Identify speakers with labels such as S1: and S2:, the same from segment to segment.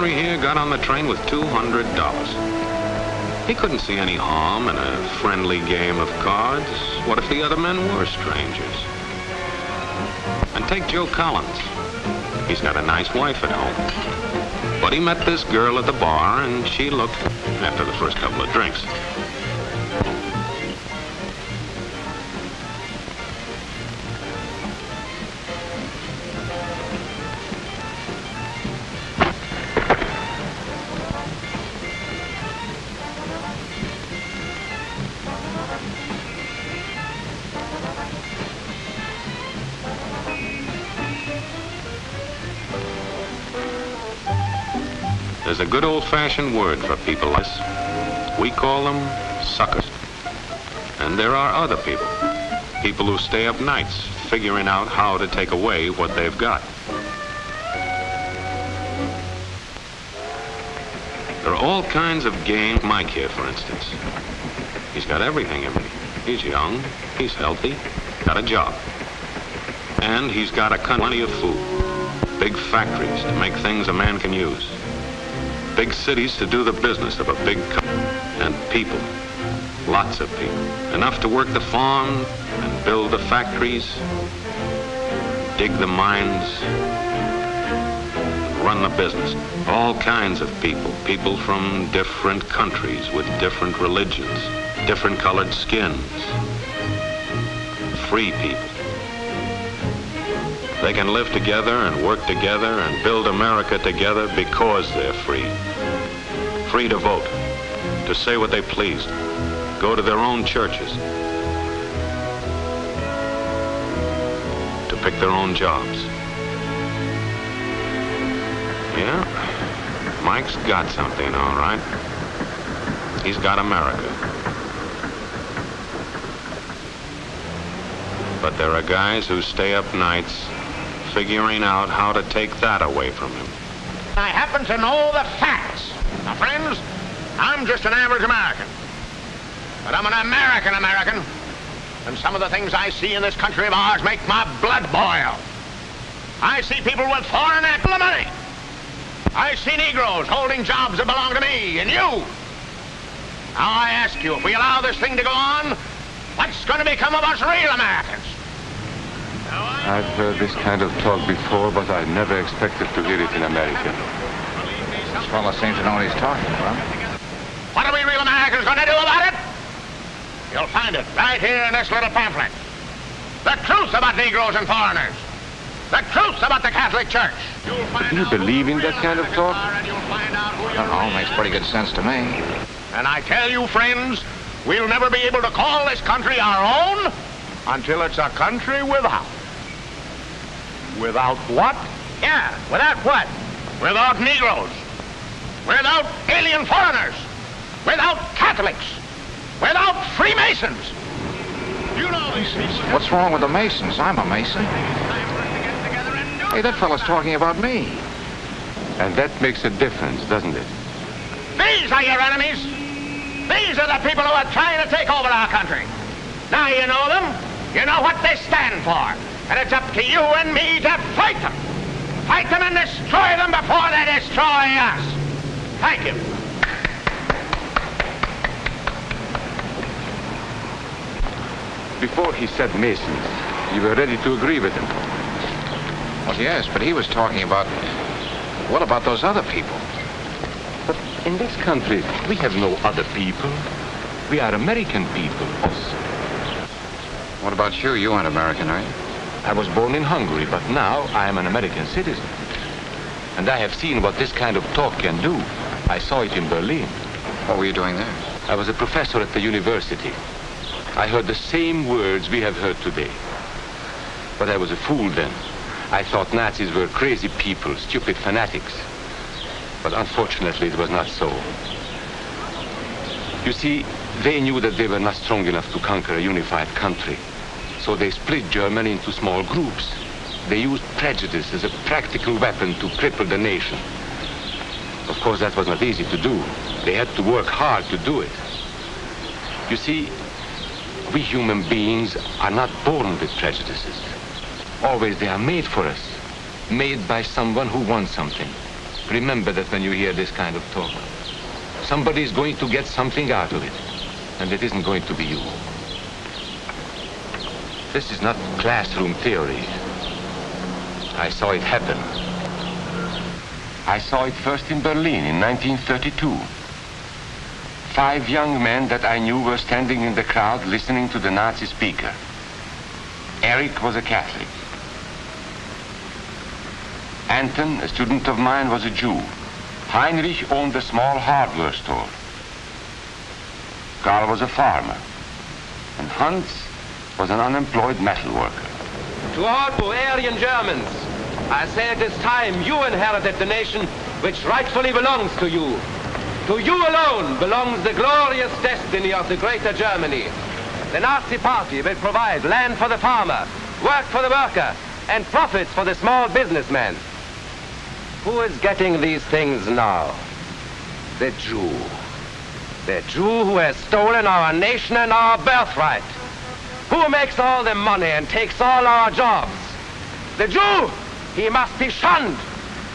S1: Henry here got on the train with $200. He couldn't see any harm in a friendly game of cards. What if the other men were strangers? And take Joe Collins. He's got a nice wife at home. But he met this girl at the bar, and she looked, after the first couple of drinks, A good old-fashioned word for people like this. We call them suckers. And there are other people. People who stay up nights figuring out how to take away what they've got. There are all kinds of games. Mike here, for instance. He's got everything in me. He's young, he's healthy, got a job. And he's got a plenty of food. Big factories to make things a man can use big cities to do the business of a big company. And people, lots of people. Enough to work the farm and build the factories, dig the mines, run the business. All kinds of people. People from different countries with different religions, different colored skins. Free people. They can live together and work together and build America together because they're free. Free to vote, to say what they please, go to their own churches, to pick their own jobs. Yeah, Mike's got something, all right. He's got America. But there are guys who stay up nights figuring out how to take that away from him.
S2: I happen to know the facts. Now, friends, I'm just an average American. But I'm an American American. And some of the things I see in this country of ours make my blood boil. I see people with foreign money. I see Negroes holding jobs that belong to me and you. Now I ask you, if we allow this thing to go on, what's going to become of us real Americans?
S3: I've heard this kind of talk before, but I never expected to hear it in America.
S4: This fellow seems to know what he's talking about.
S2: What are we real Americans going to do about it? You'll find it right here in this little pamphlet. The truth about Negroes and foreigners. The truth about the Catholic Church.
S3: Do you believe in that kind of talk?
S4: I don't know, makes pretty good sense to me.
S2: And I tell you, friends, we'll never be able to call this country our own until it's a country without. Without what? Yeah, without what? Without Negroes. Without alien foreigners. Without Catholics. Without Freemasons. You know these people.
S4: What's wrong with the Masons? I'm a Mason. Hey, that fellow's talking about me.
S3: And that makes a difference, doesn't it?
S2: These are your enemies. These are the people who are trying to take over our country. Now you know them. You know what they stand for. And it's up to you and me to fight them. Fight them and destroy them before they destroy us. Thank you.
S3: Before he said Masons, you were ready to agree with him.
S4: Well, yes, but he was talking about... What about those other people?
S3: But in this country, we have no other people. We are American people also.
S4: What about you? You aren't American, are you?
S3: I was born in Hungary, but now I am an American citizen. And I have seen what this kind of talk can do. I saw it in Berlin.
S4: What were you doing there?
S3: I was a professor at the university. I heard the same words we have heard today. But I was a fool then. I thought Nazis were crazy people, stupid fanatics. But unfortunately, it was not so. You see, they knew that they were not strong enough to conquer a unified country. So they split Germany into small groups. They used prejudice as a practical weapon to cripple the nation. Of course, that was not easy to do. They had to work hard to do it. You see, we human beings are not born with prejudices. Always they are made for us. Made by someone who wants something. Remember that when you hear this kind of talk. Somebody is going to get something out of it, and it isn't going to be you. This is not classroom theory. I saw it happen. I saw it first in Berlin in 1932. Five young men that I knew were standing in the crowd listening to the Nazi speaker. Eric was a Catholic. Anton, a student of mine, was a Jew. Heinrich owned a small hardware store. Karl was a farmer. And Hans was an unemployed metal worker.
S5: To all Aryan Germans, I say it is time you inherited the nation which rightfully belongs to you. To you alone belongs the glorious destiny of the greater Germany. The Nazi party will provide land for the farmer, work for the worker, and profits for the small businessman. Who is getting these things now? The Jew. The Jew who has stolen our nation and our birthright. Who makes all the money and takes all our jobs? The Jew! He must be shunned.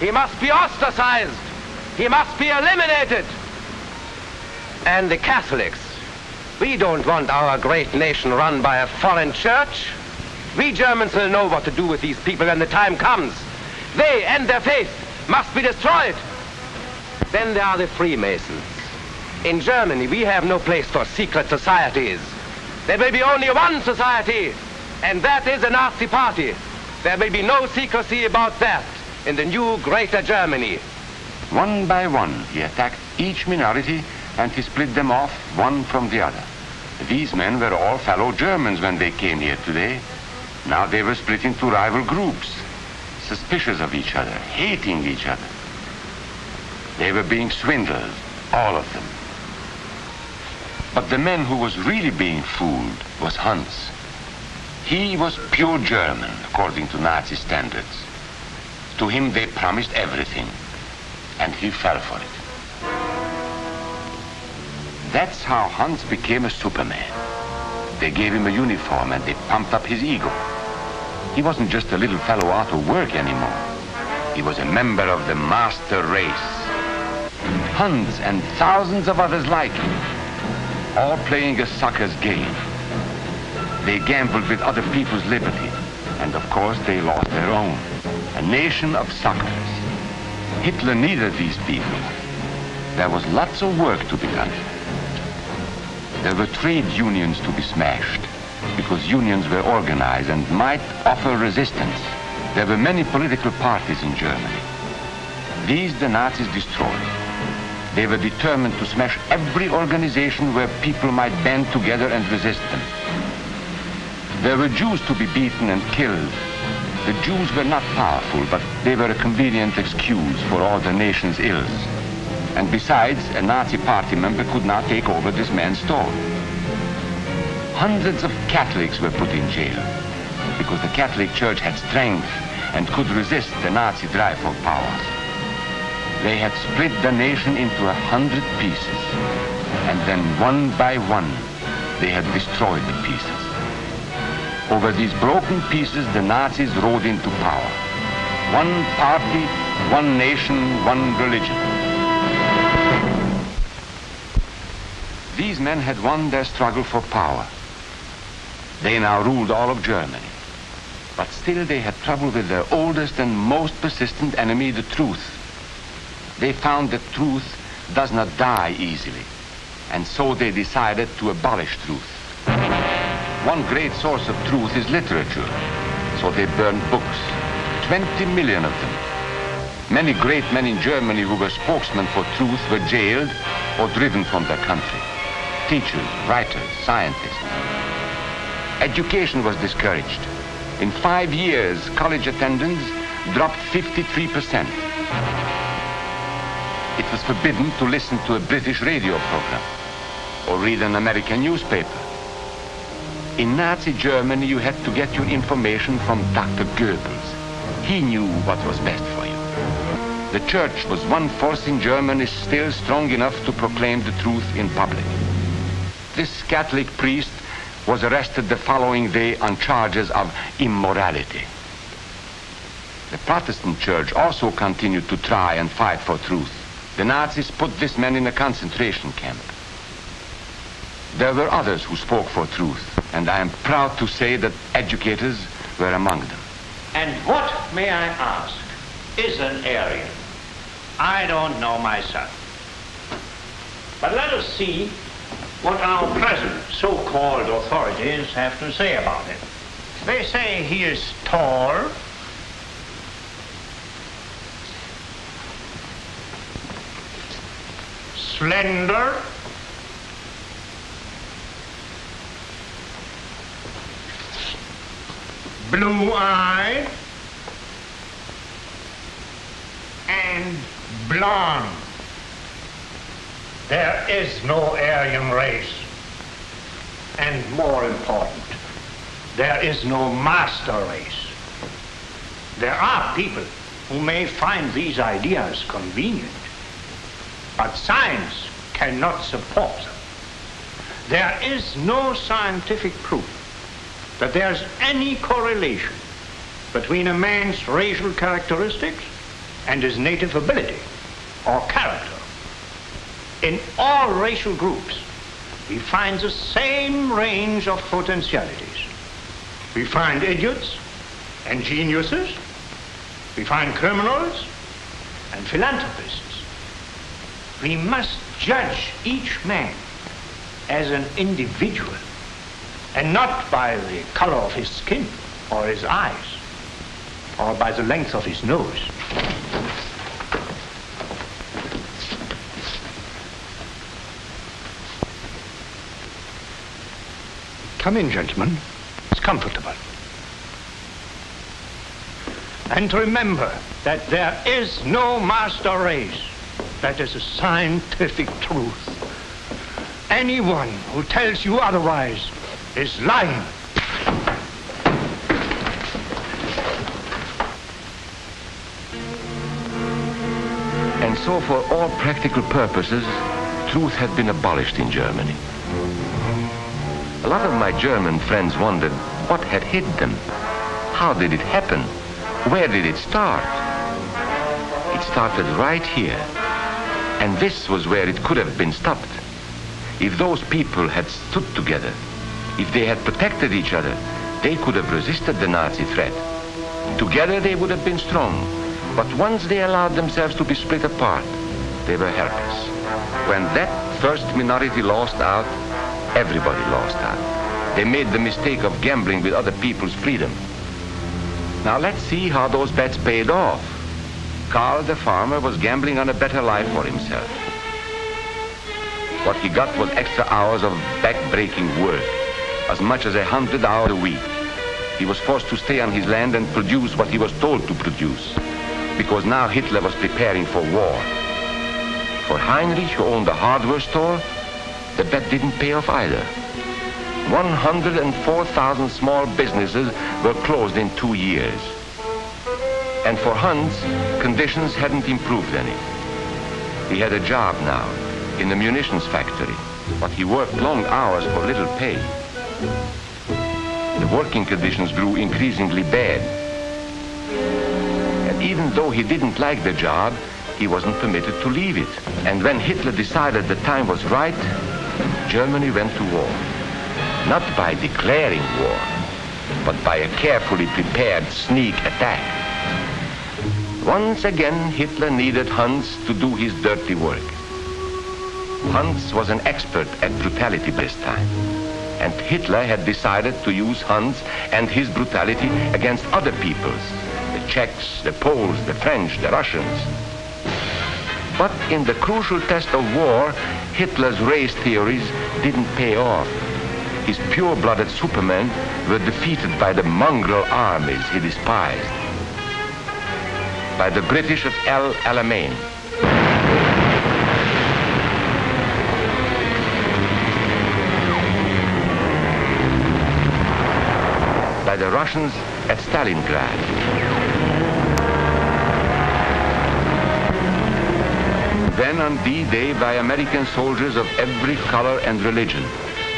S5: He must be ostracized. He must be eliminated. And the Catholics. We don't want our great nation run by a foreign church. We Germans will know what to do with these people when the time comes. They and their faith must be destroyed. Then there are the Freemasons. In Germany, we have no place for secret societies. There will be only one society, and that is the Nazi Party. There will be no secrecy about that in the new Greater Germany.
S3: One by one, he attacked each minority and he split them off one from the other. These men were all fellow Germans when they came here today. Now they were split into rival groups, suspicious of each other, hating each other. They were being swindled, all of them. But the man who was really being fooled was Hans. He was pure German, according to Nazi standards. To him they promised everything, and he fell for it. That's how Hans became a Superman. They gave him a uniform and they pumped up his ego. He wasn't just a little fellow out of work anymore. He was a member of the master race. Hans and thousands of others like him, all playing a sucker's game. They gambled with other people's liberty, and of course they lost their own. A nation of suckers. Hitler needed these people. There was lots of work to be done. There were trade unions to be smashed because unions were organized and might offer resistance. There were many political parties in Germany. These the Nazis destroyed. They were determined to smash every organization where people might band together and resist them. There were Jews to be beaten and killed. The Jews were not powerful, but they were a convenient excuse for all the nation's ills. And besides, a Nazi party member could not take over this man's store. Hundreds of Catholics were put in jail because the Catholic Church had strength and could resist the Nazi drive for power. They had split the nation into a hundred pieces, and then one by one, they had destroyed the pieces. Over these broken pieces, the Nazis rode into power. One party, one nation, one religion. These men had won their struggle for power. They now ruled all of Germany. But still they had trouble with their oldest and most persistent enemy, the truth. They found that truth does not die easily. And so they decided to abolish truth. One great source of truth is literature. So they burned books, 20 million of them. Many great men in Germany who were spokesmen for truth were jailed or driven from their country. Teachers, writers, scientists. Education was discouraged. In five years, college attendance dropped 53%. It was forbidden to listen to a British radio program or read an American newspaper. In Nazi Germany, you had to get your information from Dr. Goebbels. He knew what was best for you. The church was one force in Germany still strong enough to proclaim the truth in public. This Catholic priest was arrested the following day on charges of immorality. The Protestant church also continued to try and fight for truth. The Nazis put this man in a concentration camp. There were others who spoke for truth, and I am proud to say that educators were among them.
S6: And what, may I ask, is an Aryan? I don't know myself. But let us see what our present so-called authorities have to say about it. They say he is tall, slender, blue-eyed, and blonde. There is no Aryan race. And more important, there is no master race. There are people who may find these ideas convenient, but science cannot support them. There is no scientific proof that there's any correlation between a man's racial characteristics and his native ability or character. In all racial groups, we find the same range of potentialities. We find idiots and geniuses. We find criminals and philanthropists. We must judge each man as an individual and not by the color of his skin or his eyes or by the length of his nose. Come in, gentlemen. It's comfortable. And remember that there is no master race. That is a scientific truth. Anyone who tells you otherwise is lying.
S3: And so for all practical purposes, truth had been abolished in Germany. A lot of my German friends wondered what had hit them. How did it happen? Where did it start? It started right here. And this was where it could have been stopped. If those people had stood together, if they had protected each other, they could have resisted the Nazi threat. Together they would have been strong. But once they allowed themselves to be split apart, they were helpless. When that first minority lost out, everybody lost out. They made the mistake of gambling with other people's freedom. Now let's see how those bets paid off. Karl the farmer was gambling on a better life for himself. What he got was extra hours of back-breaking work as much as a hundred hours a week. He was forced to stay on his land and produce what he was told to produce, because now Hitler was preparing for war. For Heinrich, who owned a hardware store, the bet didn't pay off either. 104,000 small businesses were closed in two years. And for Hans, conditions hadn't improved any. He had a job now in the munitions factory, but he worked long hours for little pay. The working conditions grew increasingly bad. And even though he didn't like the job, he wasn't permitted to leave it. And when Hitler decided the time was right, Germany went to war. Not by declaring war, but by a carefully prepared sneak attack. Once again, Hitler needed Hans to do his dirty work. Hans was an expert at brutality this time and Hitler had decided to use Hans and his brutality against other peoples, the Czechs, the Poles, the French, the Russians. But in the crucial test of war, Hitler's race theories didn't pay off. His pure-blooded supermen were defeated by the mongrel armies he despised. By the British of El Alamein, the Russians at Stalingrad. Then on D-Day by American soldiers of every color and religion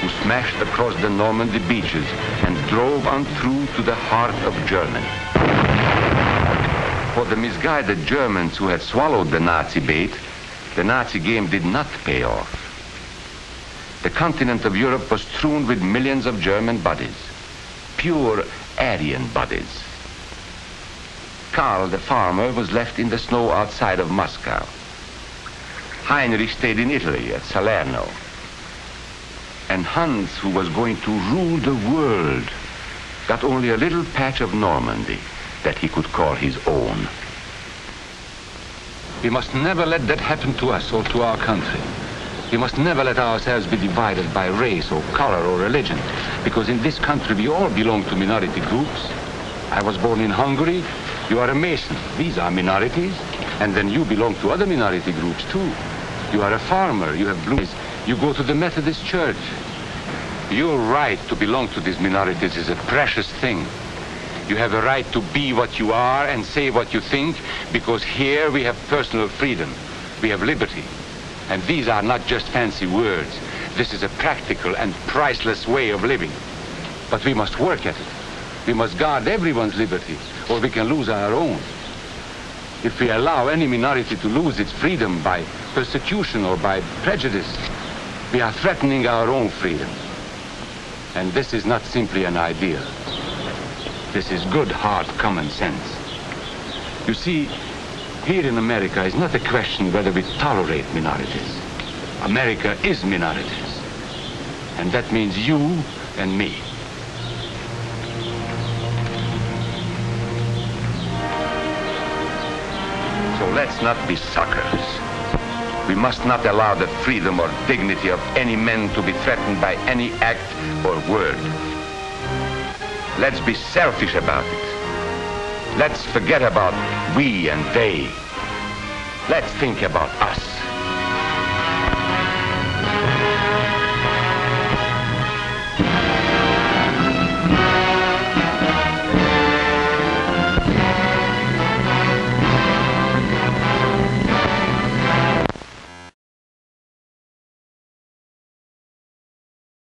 S3: who smashed across the Normandy beaches and drove on through to the heart of Germany. For the misguided Germans who had swallowed the Nazi bait, the Nazi game did not pay off. The continent of Europe was strewn with millions of German bodies, pure Aryan bodies. Karl, the farmer, was left in the snow outside of Moscow. Heinrich stayed in Italy at Salerno. And Hans, who was going to rule the world, got only a little patch of Normandy that he could call his own. We must never let that happen to us or to our country. We must never let ourselves be divided by race or color or religion, because in this country we all belong to minority groups. I was born in Hungary. You are a Mason. These are minorities. And then you belong to other minority groups too. You are a farmer. You have blue eyes. You go to the Methodist Church. Your right to belong to these minorities is a precious thing. You have a right to be what you are and say what you think because here we have personal freedom. We have liberty. And these are not just fancy words. This is a practical and priceless way of living. But we must work at it. We must guard everyone's liberty or we can lose our own. If we allow any minority to lose its freedom by persecution or by prejudice, we are threatening our own freedom. And this is not simply an idea. This is good, hard common sense. You see, here in America is not a question whether we tolerate minorities. America is minorities. And that means you and me. So let's not be suckers. We must not allow the freedom or dignity of any man to be threatened by any act or word. Let's be selfish about it. Let's forget about we and they. Let's think about us.